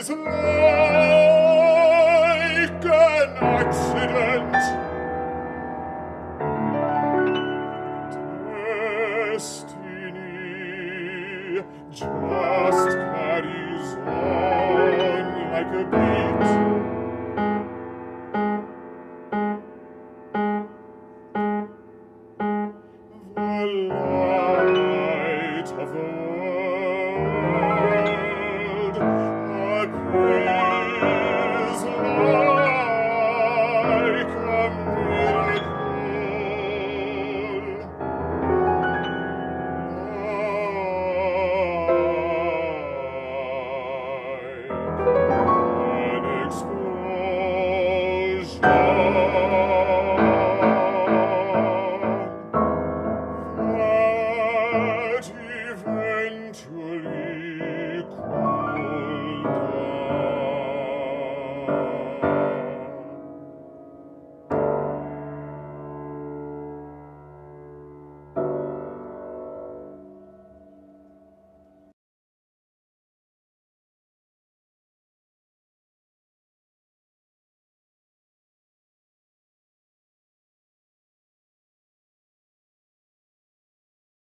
is like an accident. Destiny just carries on like a beat. The Oh.